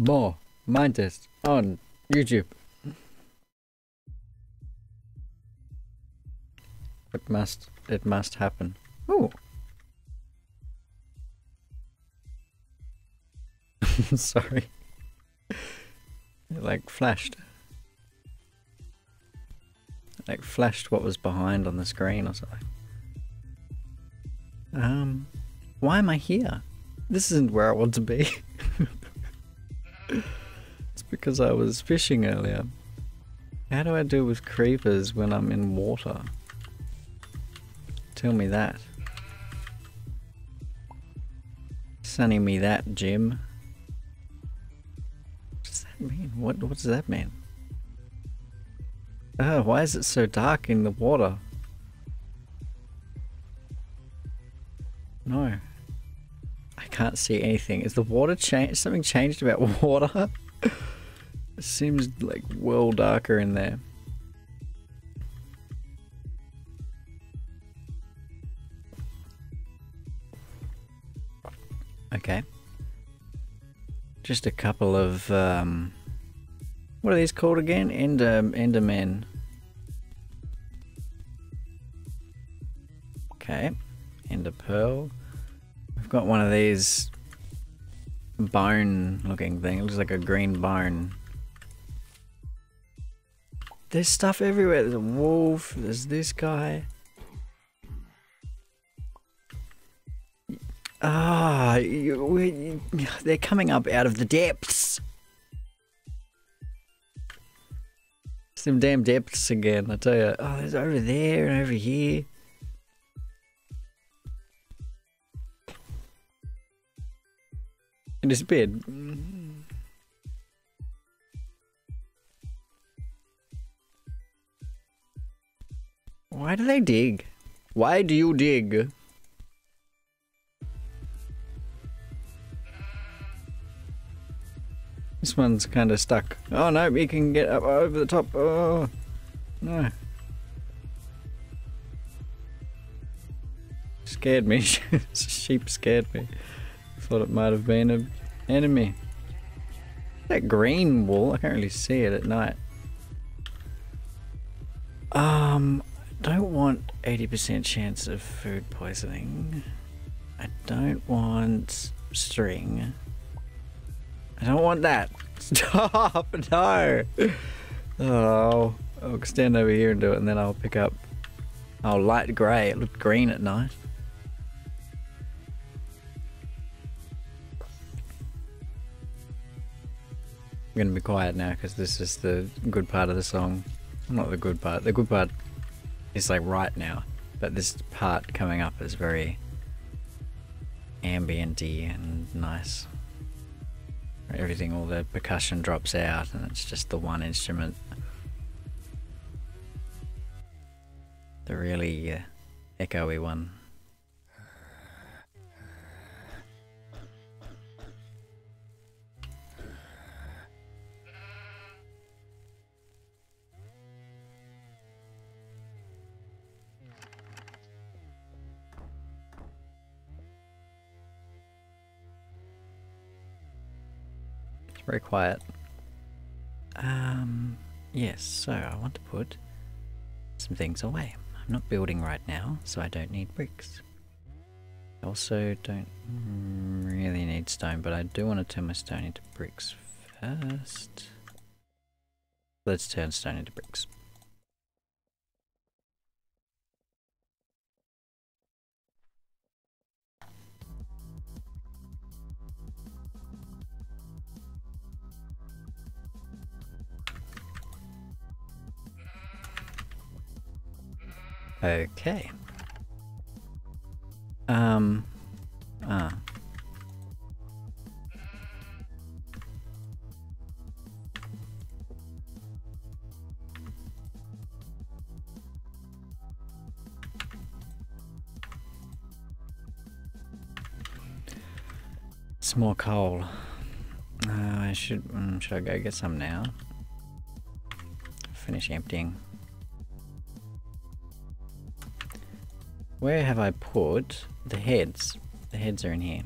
more Minetest on YouTube. It must it must happen. Ooh. Sorry. It like flashed. It like flashed what was behind on the screen or something. Um why am I here? This isn't where I want to be. it's because I was fishing earlier. How do I deal with creepers when I'm in water? Tell me that. Sunny me that, Jim. What does that mean? What, what does that mean? Oh, why is it so dark in the water? No. Can't see anything. Is the water changed? Something changed about water? it seems like well darker in there. Okay. Just a couple of, um, what are these called again? Ender, Endermen. Okay. Ender Pearl. Got one of these bone looking thing. It looks like a green bone. There's stuff everywhere. There's a wolf. There's this guy. Ah, you, they're coming up out of the depths. Them damn depths again, I tell you. Oh, there's over there and over here. It disappeared. Why do they dig? Why do you dig? This one's kind of stuck. Oh no, we can get up over the top. Oh, no. Scared me. Sheep scared me. Thought it might have been an enemy. That green wool, I can't really see it at night. Um, don't want 80% chance of food poisoning. I don't want string. I don't want that. Stop! No! Oh, I'll stand over here and do it and then I'll pick up... Oh, light grey. It looked green at night. I'm gonna be quiet now because this is the good part of the song. Not the good part. The good part is like right now. But this part coming up is very ambienty and nice everything, all the percussion drops out and it's just the one instrument. The really uh, echoey one. Very quiet. Um, yes, so I want to put some things away. I'm not building right now, so I don't need bricks. I also don't really need stone, but I do want to turn my stone into bricks first. Let's turn stone into bricks. Okay. Um. Ah. Some more coal. Uh, I should. Um, should I go get some now? Finish emptying. Where have I put the heads? The heads are in here.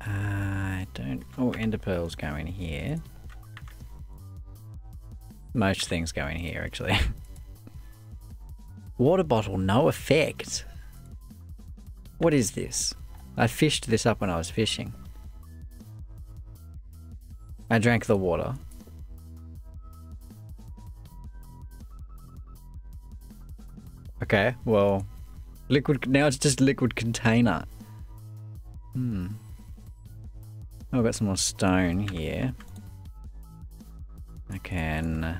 I don't... Oh, ender pearls go in here. Most things go in here, actually. Water bottle, no effect. What is this? I fished this up when I was fishing. I drank the water. Okay, well, liquid, now it's just liquid container. Hmm. Oh, I've got some more stone here. I can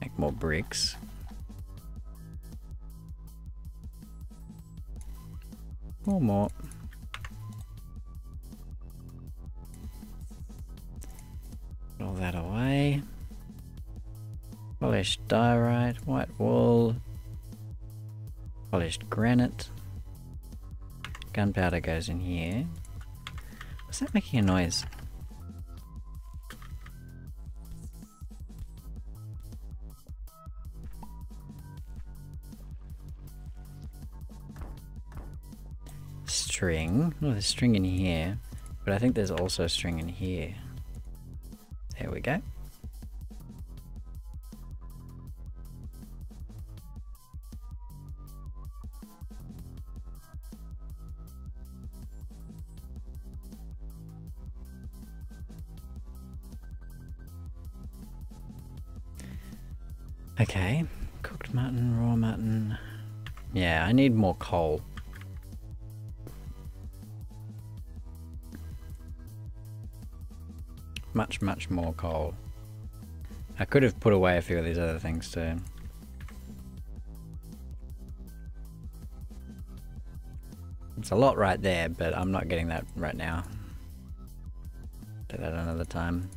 make more bricks. Or more. All that away. Polished diorite, white wool, polished granite. Gunpowder goes in here. What's that making a noise? String. Oh, there's string in here. But I think there's also string in here. There we go. Okay, cooked mutton, raw mutton. Yeah, I need more coal. Much, much more coal. I could have put away a few of these other things too. It's a lot right there, but I'm not getting that right now. Do that another time.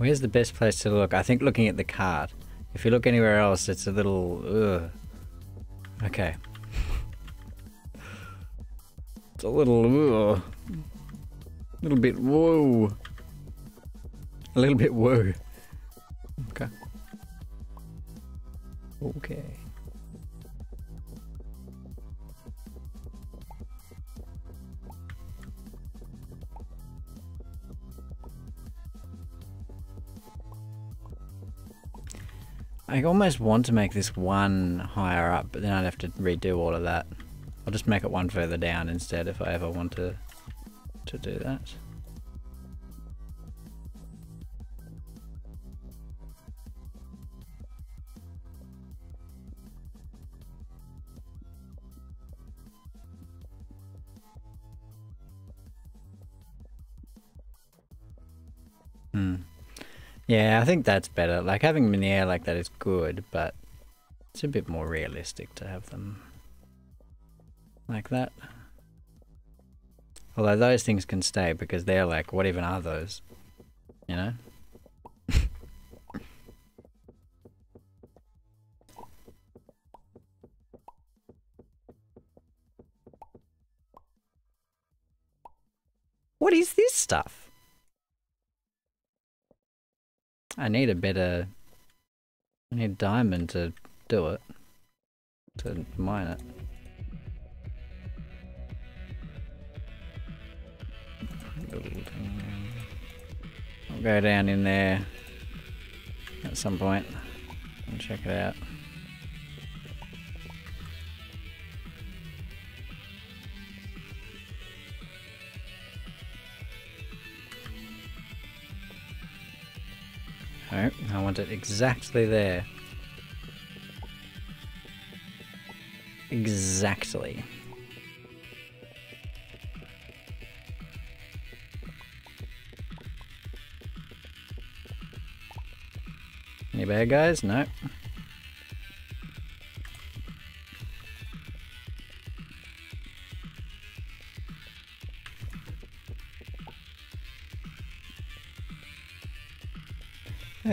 Where's the best place to look? I think looking at the card. If you look anywhere else, it's a little... Ugh. Okay. it's a little... Ugh. A little bit whoa. A little bit whoa. Okay. Okay. I almost want to make this one higher up, but then I'd have to redo all of that. I'll just make it one further down instead if I ever want to to do that. Yeah, I think that's better. Like having them in the air like that is good, but it's a bit more realistic to have them like that. Although those things can stay because they're like, what even are those? You know? what is this stuff? I need a better... I need diamond to do it. To mine it. I'll go down in there at some point and check it out. Want it exactly there. Exactly. Any bad guys? No.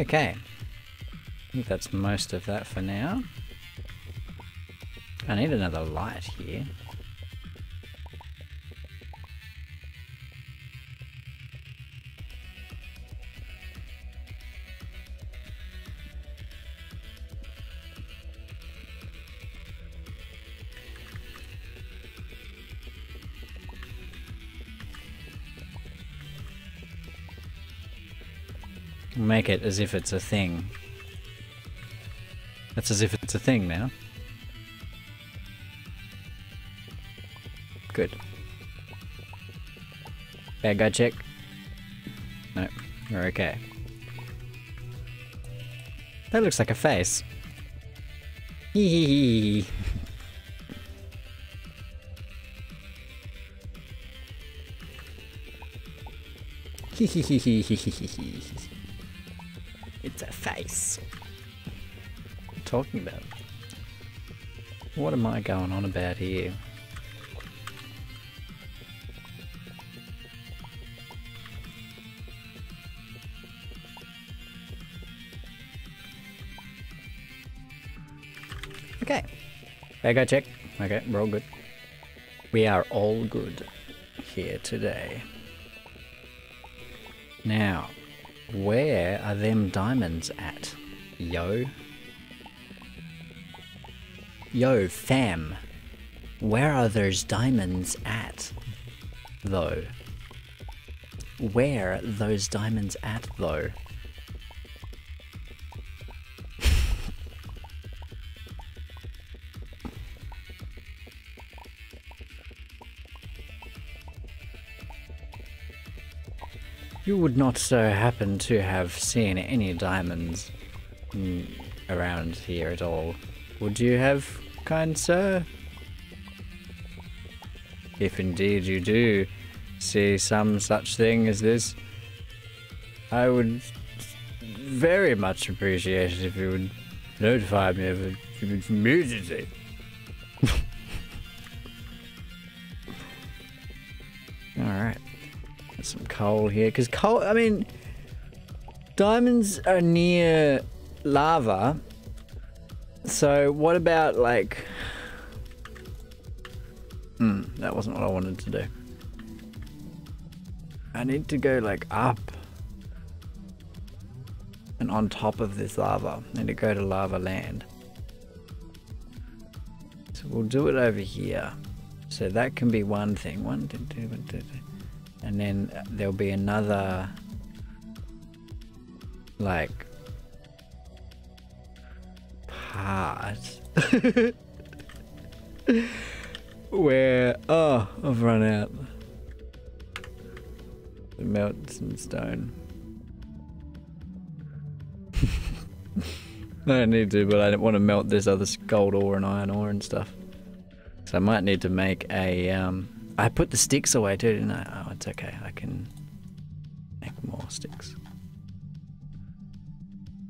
Okay. I think that's most of that for now. I need another light here. It as if it's a thing. That's as if it's a thing now. Good. Bad guy check. No, we're okay. That looks like a face. Hee hee hee. A face. What are you talking about? What am I going on about here? Okay. Guy check. Okay, we're all good. We are all good here today. Now, where are them diamonds at? Yo? Yo, fam. Where are those diamonds at? Though. Where those diamonds at, though? Not so happen to have seen any diamonds mm, around here at all, would you have, kind sir? If indeed you do see some such thing as this, I would very much appreciate it if you would notify me of it immediately. Coal here because coal i mean diamonds are near lava. So what about like hmm that wasn't what i wanted to do. I need to go like up and on top of this lava. I need to go to lava land. So we'll do it over here. So that can be one thing. One two, two, one, two, two and then there'll be another like part where oh I've run out. Melt some stone. I don't need to but I don't want to melt this other gold ore and iron ore and stuff. So I might need to make a um I put the sticks away too, didn't I? Oh, it's okay. I can make more sticks.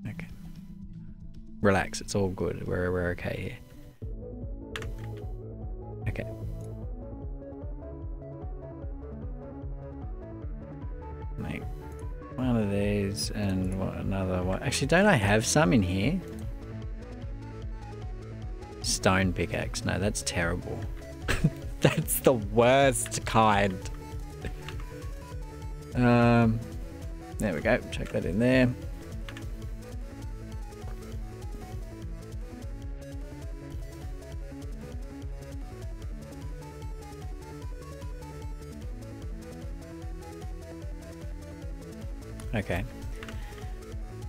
Okay. Relax. It's all good. We're, we're okay here. Okay. Make one of these and another one. Actually, don't I have some in here? Stone pickaxe. No, that's terrible. That's the worst kind. Um, there we go. Check that in there. Okay.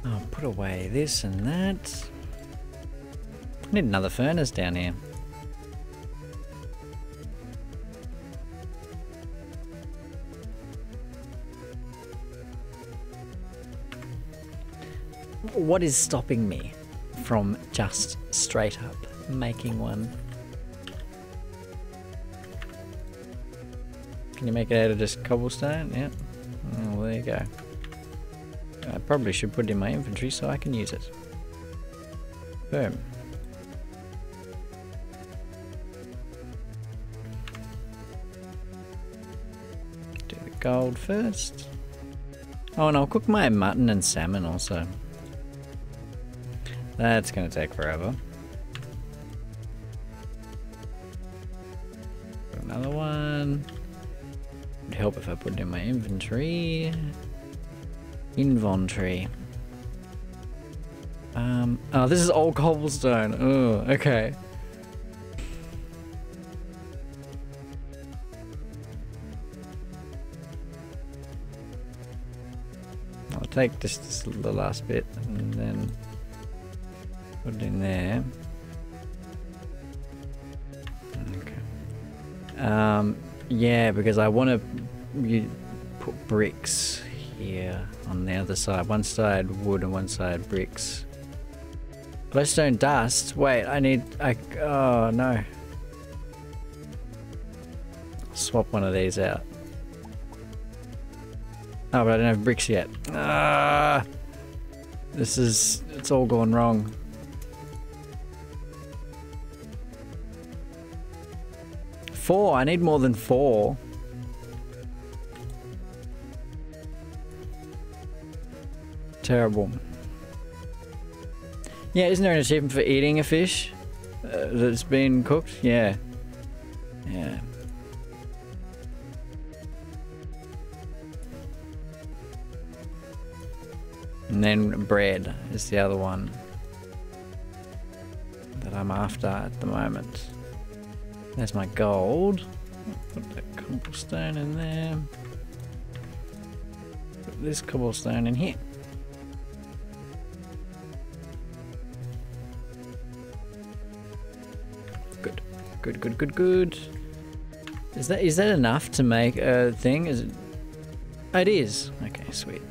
I'll put away this and that. Need another furnace down here. What is stopping me from just straight up making one? Can you make it out of just cobblestone? Yeah. Oh, there you go. I probably should put it in my inventory so I can use it. Boom. Do the gold first. Oh, and I'll cook my mutton and salmon also. That's gonna take forever. Another one. Would help if I put it in my inventory. Inventory. Um, oh, this is old cobblestone. Oh, okay. I'll take just this, the last bit and put it in there. Okay. Um, yeah, because I want to put bricks here on the other side. One side wood and one side bricks. Glowstone dust. Wait, I need. I. Oh no. Swap one of these out. Oh, but I don't have bricks yet. Ah, this is. It's all gone wrong. Four. I need more than four. Terrible. Yeah, isn't there an achievement for eating a fish uh, that's been cooked? Yeah. Yeah. And then bread is the other one that I'm after at the moment. There's my gold. Put that cobblestone in there. Put this cobblestone in here. Good. Good, good, good, good. Is that is that enough to make a thing? Is it? Oh, it is. Okay, sweet.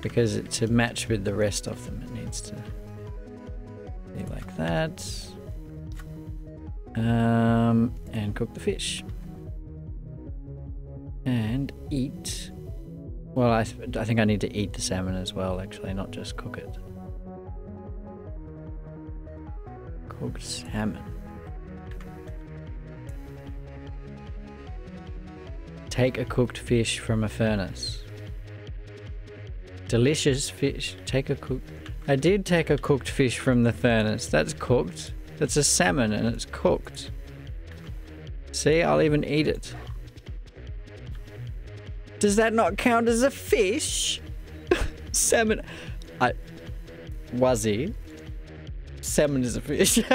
Because it, to match with the rest of them, it needs to be like that. Um, and cook the fish. And eat. Well, I, th I think I need to eat the salmon as well, actually, not just cook it. Cooked salmon. Take a cooked fish from a furnace. Delicious fish. Take a cooked. I did take a cooked fish from the furnace. That's cooked. That's a salmon and it's cooked. See, I'll even eat it. Does that not count as a fish? salmon. I. Wuzzy. Salmon is a fish.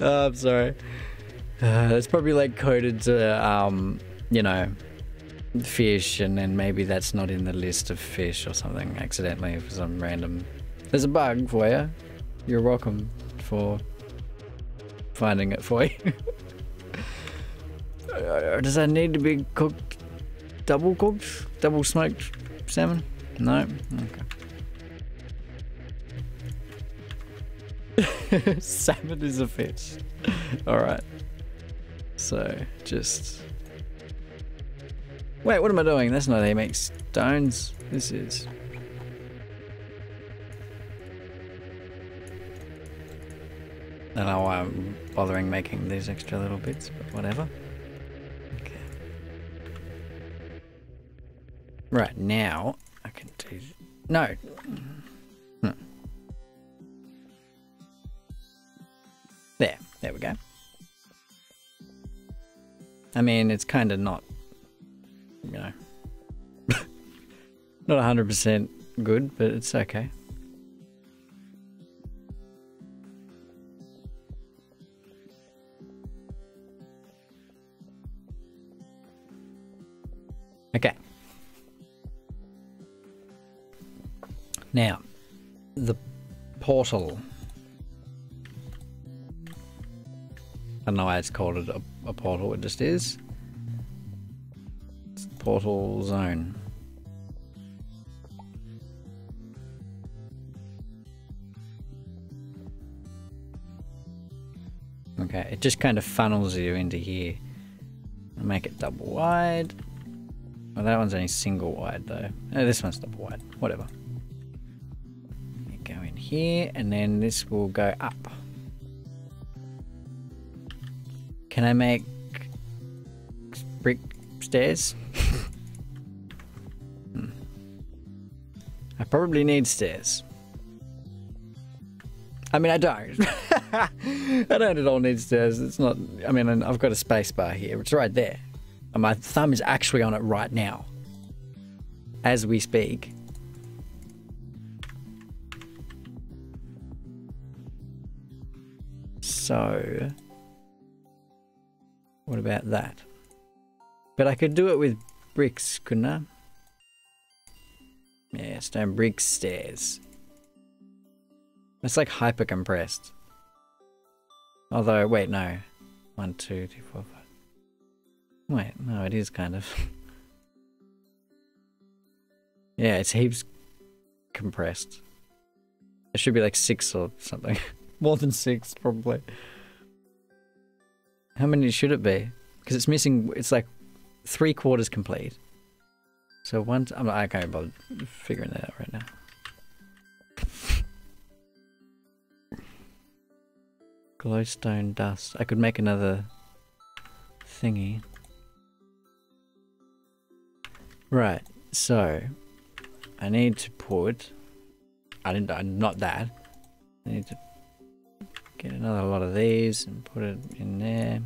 oh, I'm sorry. Uh, it's probably like coded to, um, you know, fish, and then maybe that's not in the list of fish or something accidentally for some random. There's a bug for you. You're welcome for finding it for you. Does that need to be cooked, double cooked, double smoked salmon? No. Okay. salmon is a fish. All right. So just. Wait, what am I doing? That's not make stones. This is. Don't know why I'm bothering making these extra little bits, but whatever. Okay. Right, now I can do... No! Hmm. There, there we go. I mean, it's kind of not, you know, not 100% good, but it's okay. Okay. Now, the portal. I don't know why it's called a, a portal, it just is. It's portal zone. Okay, it just kind of funnels you into here. I'll make it double wide. Well, that one's only single wide though. Oh, this one's double wide. Whatever. Here, and then this will go up. Can I make brick stairs? hmm. I probably need stairs. I mean, I don't. I don't at all need stairs. It's not. I mean, I've got a space bar here. It's right there. And my thumb is actually on it right now. As we speak. So, what about that? But I could do it with bricks, couldn't I? Yeah, stone brick stairs. It's like hyper compressed. Although, wait, no. One, two, three, four, five. Wait, no, it is kind of. yeah, it's heaps compressed. It should be like six or something. More than six, probably. How many should it be? Because it's missing, it's like three quarters complete. So once, I'm, I can't bother figuring that out right now. Glowstone dust. I could make another thingy. Right, so I need to put. I didn't. Not that. I need to get another lot of these and put it in there.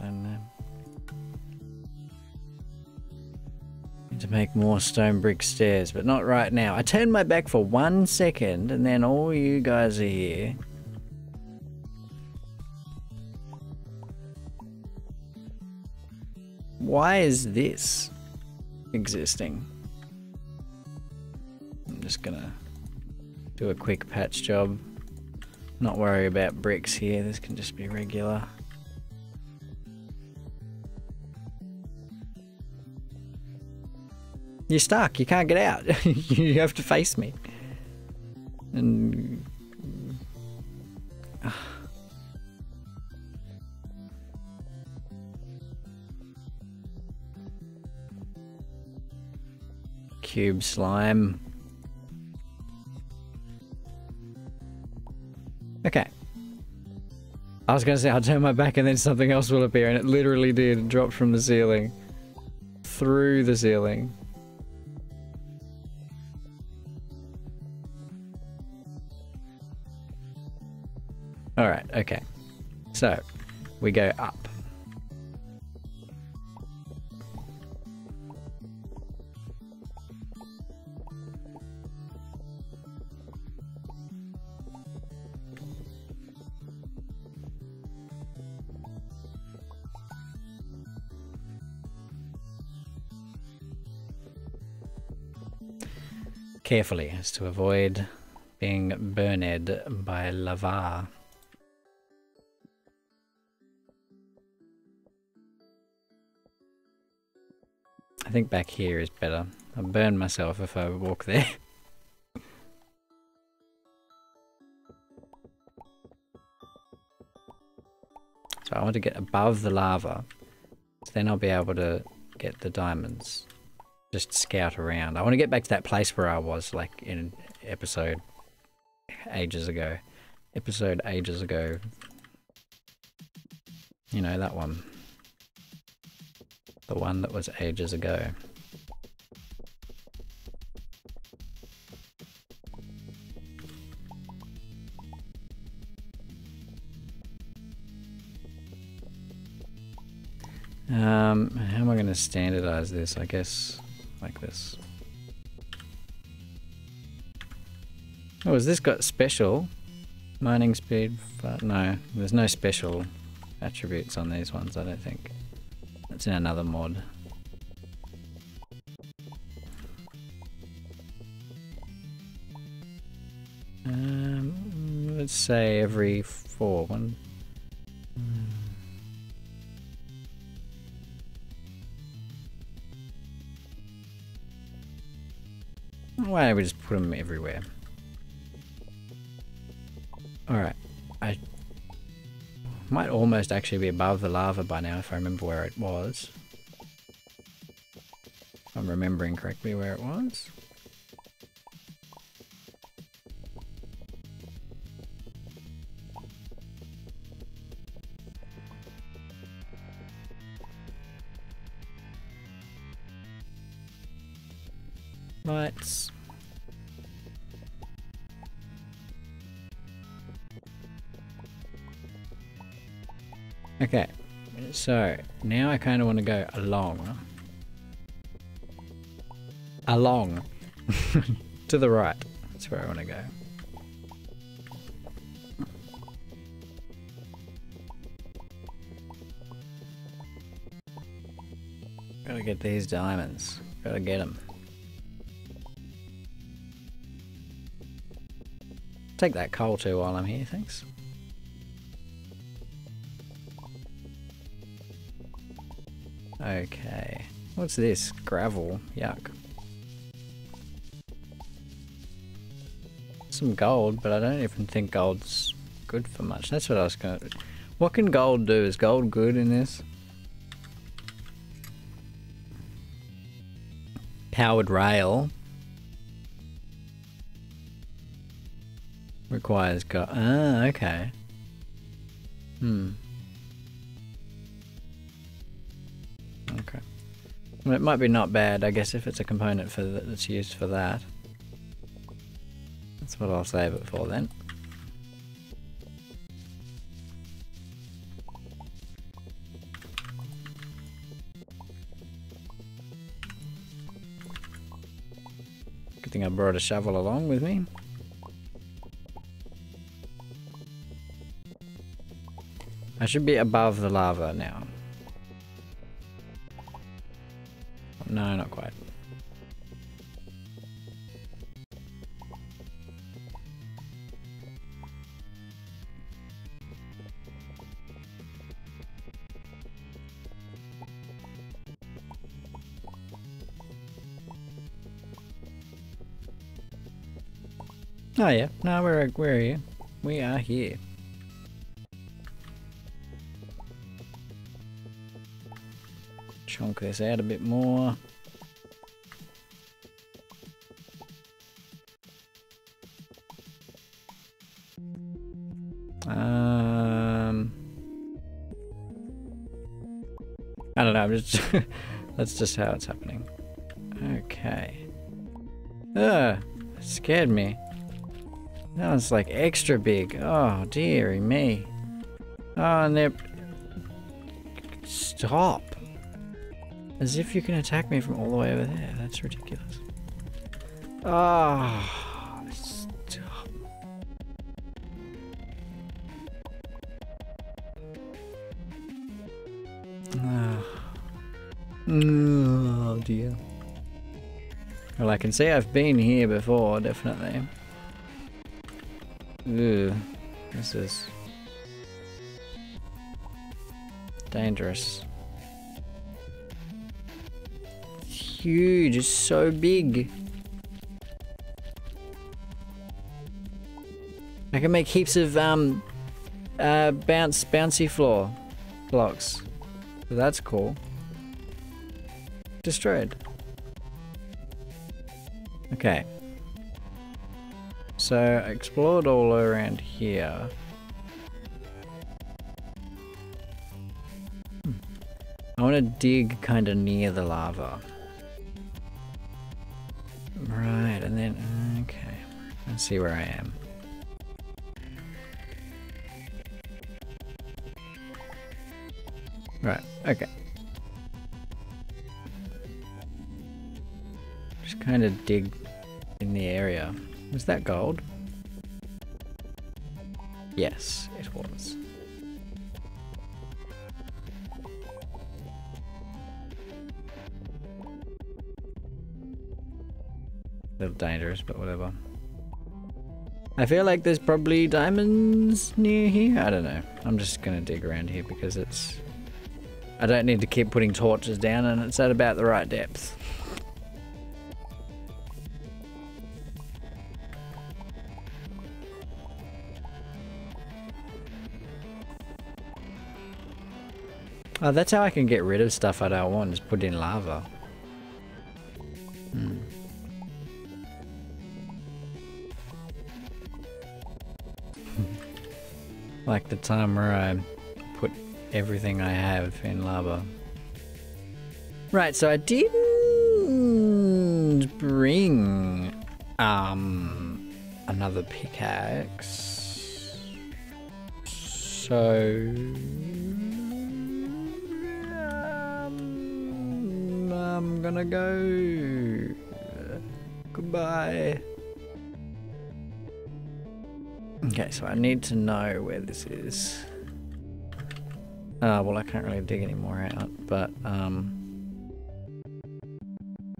And. Uh, need to make more stone brick stairs, but not right now. I turned my back for one second, and then all you guys are here. Why is this existing? I'm just gonna do a quick patch job. Not worry about bricks here, this can just be regular. You're stuck, you can't get out. you have to face me. And cube slime. Okay. I was going to say I'll turn my back and then something else will appear and it literally did drop from the ceiling. Through the ceiling. Alright, okay. So, we go up. Carefully as to avoid being burned by lava. I think back here is better. I'll burn myself if I walk there. so I want to get above the lava. So then I'll be able to get the diamonds just scout around. I want to get back to that place where I was, like in episode ages ago. Episode ages ago. You know, that one. The one that was ages ago. Um, how am I going to standardize this? I guess like this. Oh, has this got special? Mining speed? but No, there's no special attributes on these ones, I don't think. That's in another mod. Um, let's say every four. One, Why don't we just put them everywhere? Alright. I might almost actually be above the lava by now if I remember where it was. If I'm remembering correctly where it was. So, now I kind of want to go along. Along. to the right. That's where I want to go. Gotta get these diamonds. Gotta get them. Take that coal too while I'm here, thanks. Okay. What's this? Gravel. Yuck. Some gold, but I don't even think gold's good for much. That's what I was going to... What can gold do? Is gold good in this? Powered rail. Requires gold. Ah, okay. Hmm. It might be not bad, I guess, if it's a component for that's used for that. That's what I'll save it for then. Good thing I brought a shovel along with me. I should be above the lava now. No, not quite. Oh yeah, now we're where are you? We are here. Chunk this out a bit more. Um, I don't know. Just that's just how it's happening. Okay. Ugh, scared me. That was like extra big. Oh, dearie me. Oh, and they're... Stop. As if you can attack me from all the way over there. That's ridiculous. Ah, oh, stop. Oh. oh dear. Well, I can see I've been here before, definitely. Ooh, this is dangerous. Huge, it's so big. I can make heaps of um uh bounce bouncy floor blocks. So that's cool. Destroyed. Okay. So I explored all around here. Hmm. I want to dig kind of near the lava. Let's see where I am. Right, okay. Just kind of dig in the area. Was that gold? Yes, it was. A little dangerous, but whatever. I feel like there's probably diamonds near here. I don't know. I'm just gonna dig around here because it's... I don't need to keep putting torches down and it's at about the right depth. Oh, that's how I can get rid of stuff I don't want, just put in lava. Like the time where I put everything I have in lava. Right, so I didn't bring um another pickaxe. So um, I'm gonna go. Goodbye. Okay, so I need to know where this is. Uh, well, I can't really dig any more out, but um,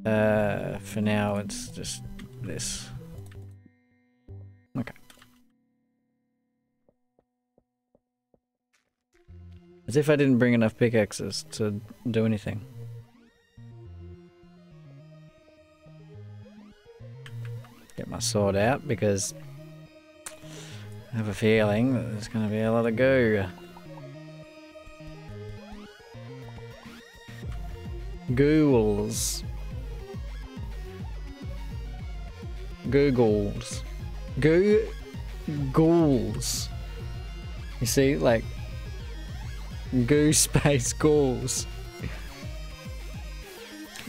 uh, for now it's just this. Okay. As if I didn't bring enough pickaxes to do anything. Get my sword out because I have a feeling that there's going to be a lot of goo. Ghouls. Googles. Goo... Ghouls. You see, like... Goo space ghouls.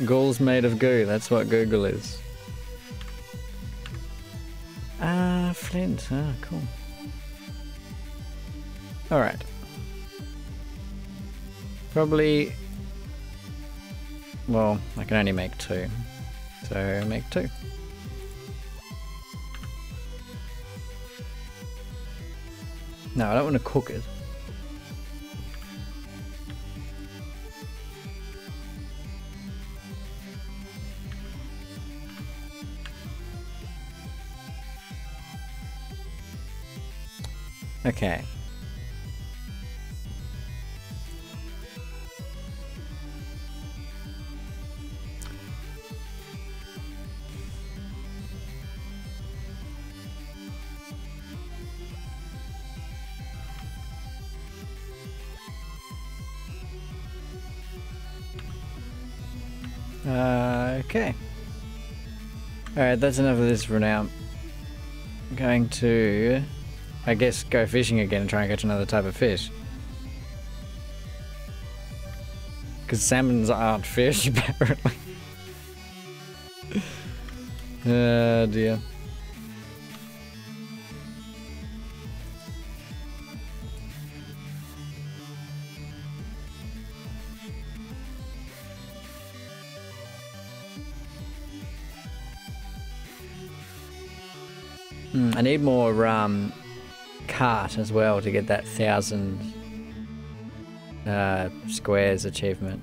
Ghouls made of goo, that's what Google is. Ah, flint. Ah, cool. Alright. Probably... Well, I can only make two. So, make two. No, I don't want to cook it. Okay. Alright, that's enough of this for now. I'm going to, I guess, go fishing again and try and catch another type of fish. Because salmons aren't fish, apparently. oh dear. I need more um, cart as well to get that thousand uh, squares achievement.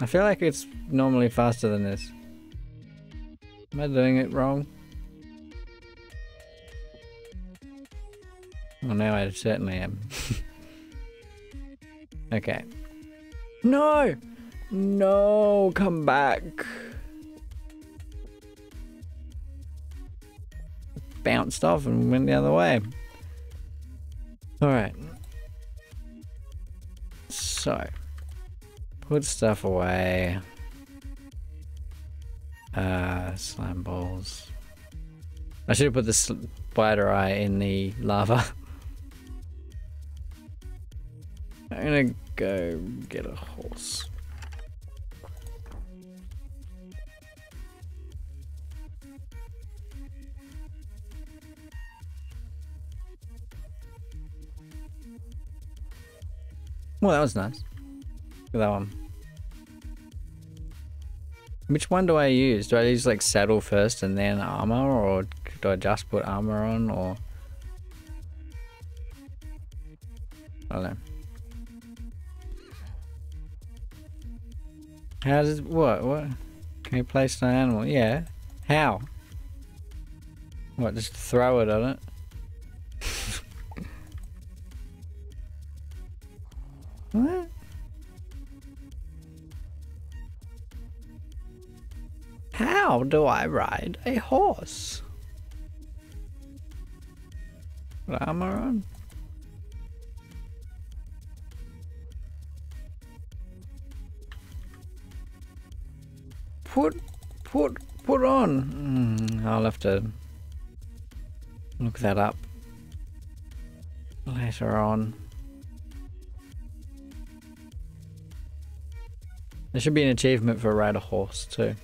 I feel like it's normally faster than this. Am I doing it wrong? Well, now I certainly am. Okay. No! No, come back. Bounced off and went the other way. Alright. So. Put stuff away. Uh, slime balls. I should have put the spider eye in the lava. I'm gonna go get a horse. Well, that was nice. Look at that one. Which one do I use? Do I use like saddle first and then armor or do I just put armor on or... I don't know. How does what what? Can you place an animal? Yeah. How? What? Just throw it on it? what? How do I ride a horse? Armor on? Put, put, put on. Mm, I'll have to look that up later on. There should be an achievement for ride a horse too.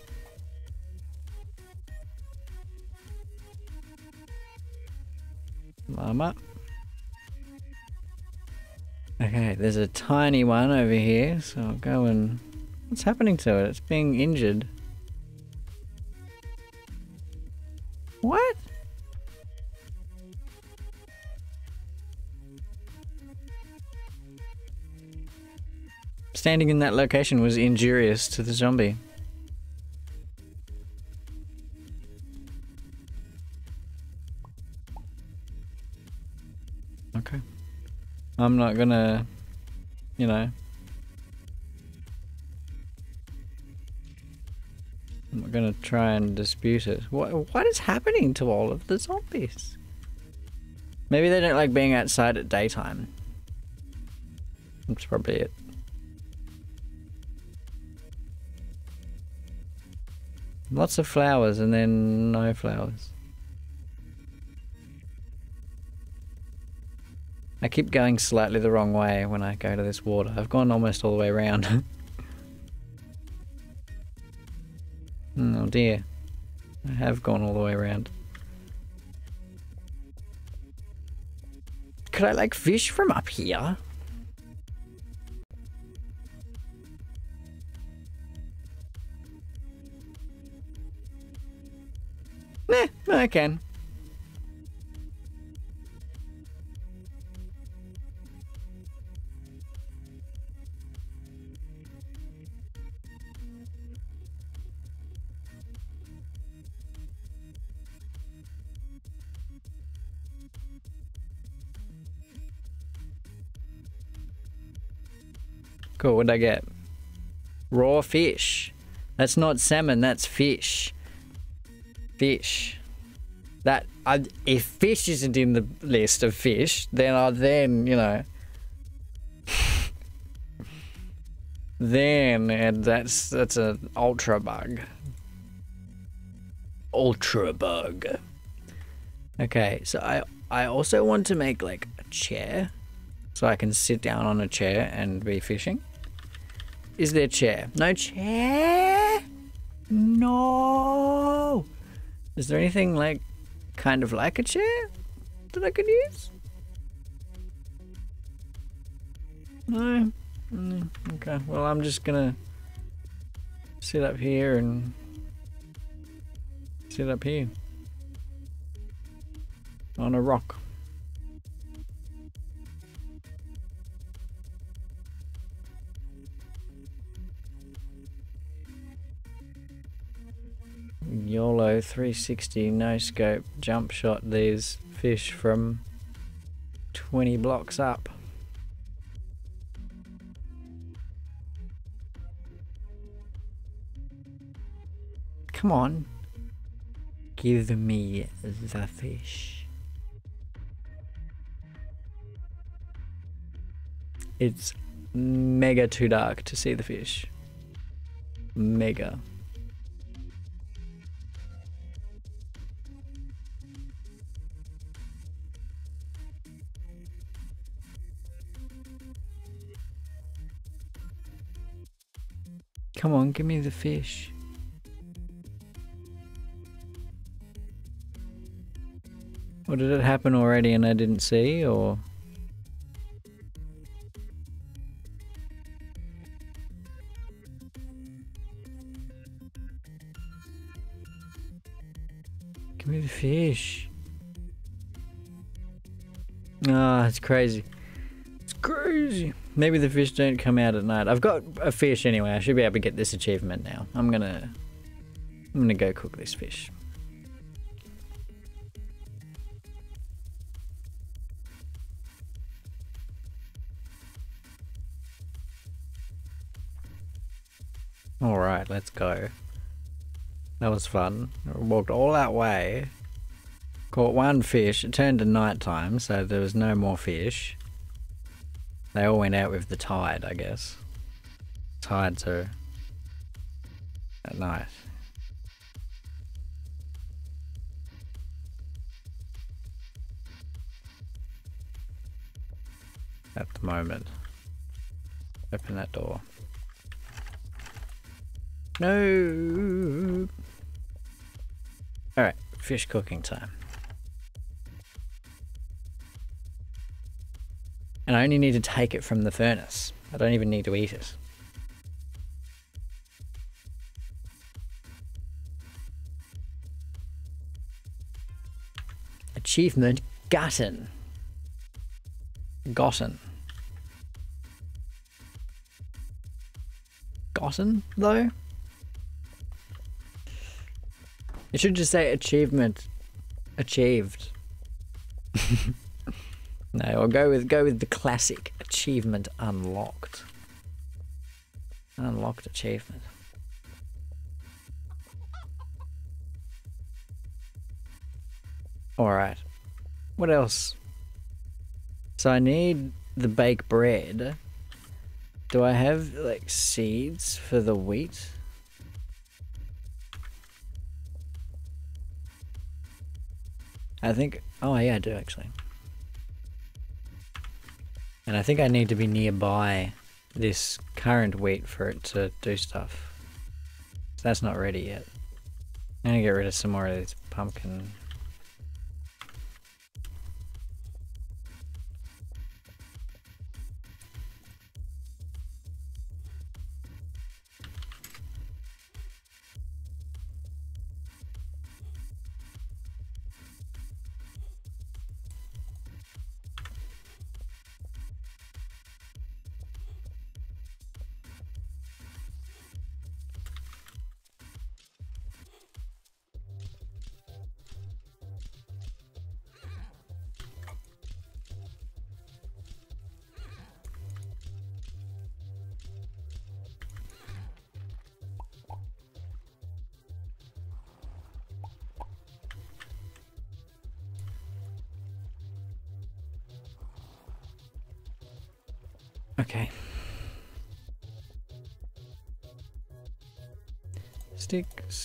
Mama. Okay, there's a tiny one over here, so I'll go and... What's happening to it? It's being injured. Standing in that location was injurious to the zombie. Okay. I'm not gonna, you know. I'm not gonna try and dispute it. What, what is happening to all of the zombies? Maybe they don't like being outside at daytime. That's probably it. Lots of flowers and then no flowers. I keep going slightly the wrong way when I go to this water. I've gone almost all the way around. Hmm, oh dear. I have gone all the way around. Could I like fish from up here? I can. Cool, what'd I get? Raw fish. That's not salmon, that's fish. Fish. That, I, if fish isn't in the list of fish, then I then, you know. then and that's that's an ultra bug. Ultra bug. Okay, so I I also want to make like a chair so I can sit down on a chair and be fishing. Is there chair? No chair? No. Is there anything like kind of like a chair that I could use? No. Mm, okay. Well, I'm just gonna sit up here and sit up here on a rock. YOLO 360 no scope jump shot these fish from 20 blocks up. Come on. Give me the fish. It's mega too dark to see the fish. Mega. Come on, give me the fish. Or did it happen already and I didn't see, or... Give me the fish. Ah, oh, it's crazy. It's crazy. Maybe the fish don't come out at night. I've got a fish anyway. I should be able to get this achievement now. I'm gonna... I'm gonna go cook this fish. Alright, let's go. That was fun. Walked all that way. Caught one fish. It turned to night time, so there was no more fish. They all went out with the tide, I guess. Tides are at night. At the moment. Open that door. No! Alright, fish cooking time. And I only need to take it from the furnace. I don't even need to eat it. Achievement gotten. Gotten. Gotten, though? It should just say achievement achieved. No, I'll go with go with the classic achievement unlocked. Unlocked achievement. Alright. What else? So I need the baked bread. Do I have like seeds for the wheat? I think oh yeah I do actually. And I think I need to be nearby this current wheat for it to do stuff. So that's not ready yet. I'm gonna get rid of some more of these pumpkin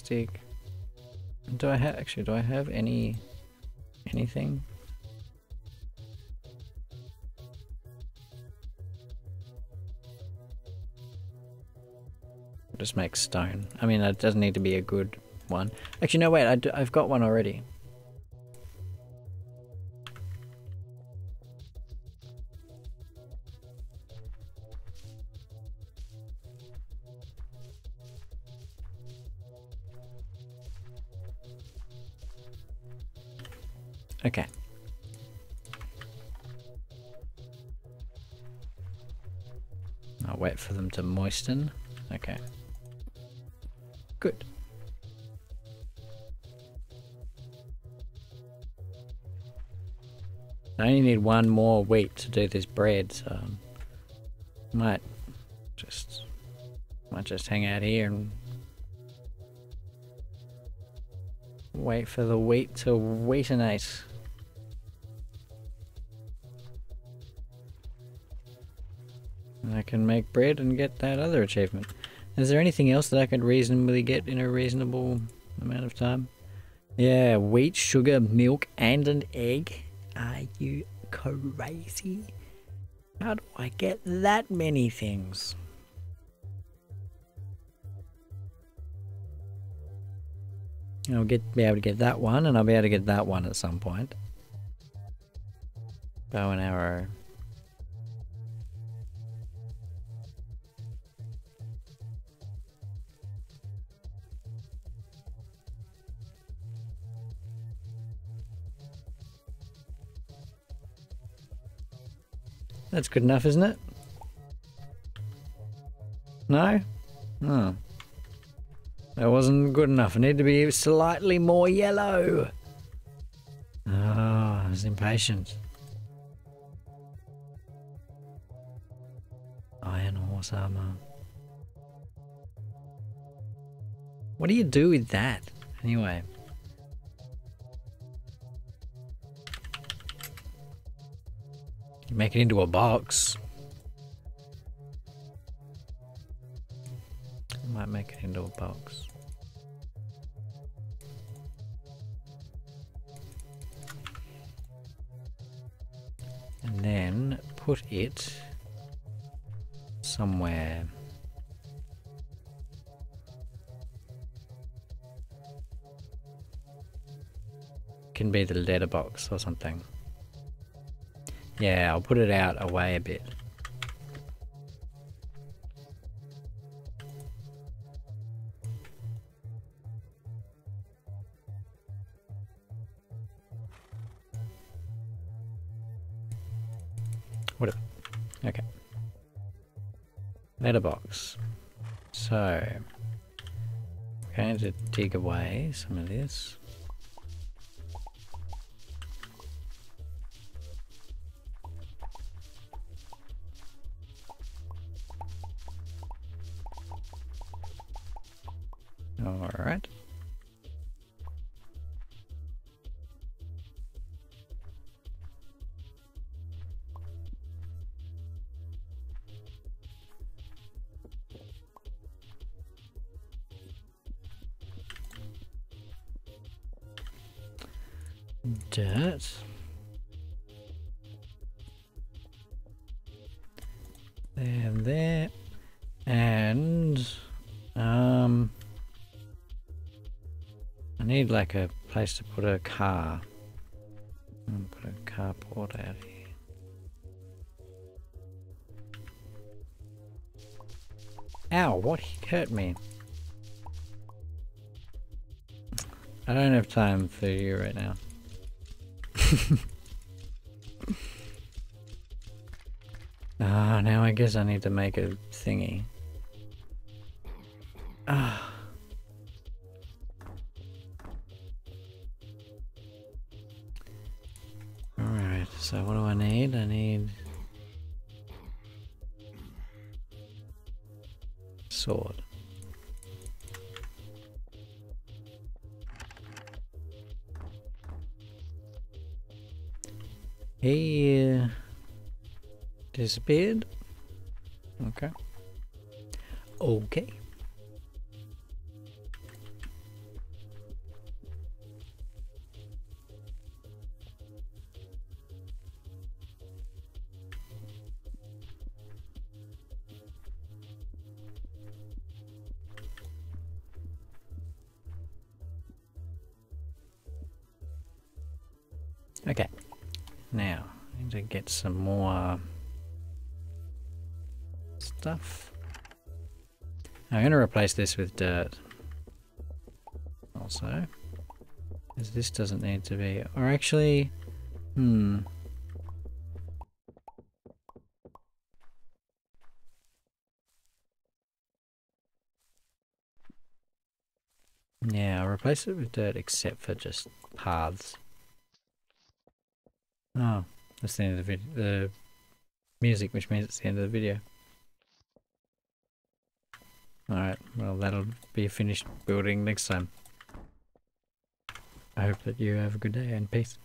Stick. Do I have, actually, do I have any, anything? Just make stone. I mean, it doesn't need to be a good one. Actually, no, wait, I do, I've got one already. For them to moisten. Okay. Good. I only need one more wheat to do this bread, so might just might just hang out here and wait for the wheat to wheatinate. Can make bread and get that other achievement. Is there anything else that I could reasonably get in a reasonable amount of time? Yeah, wheat, sugar, milk, and an egg. Are you crazy? How do I get that many things? I'll get be able to get that one, and I'll be able to get that one at some point. Bow and arrow. That's good enough, isn't it? No? Oh. That wasn't good enough. I need to be slightly more yellow. Oh, I was impatient. Iron horse armor. What do you do with that? Anyway. Make it into a box. I might make it into a box. And then put it somewhere. Can be the letterbox or something. Yeah, I'll put it out away a bit. Whatever. Okay. Letterbox. So, going to dig away some of this. Like a place to put a car. I'll put a carport out here. Ow, what hurt me? I don't have time for you right now. Ah, now I guess I need to make a thingy. So what do I need? I need... Sword. He uh, disappeared. Okay. Okay. Okay. Get some more stuff. I'm going to replace this with dirt. Also. Because this doesn't need to be... Or actually... Hmm. Yeah, I'll replace it with dirt except for just paths. Oh, that's the end of the, the music, which means it's the end of the video. Alright, well that'll be finished building next time. I hope that you have a good day and peace.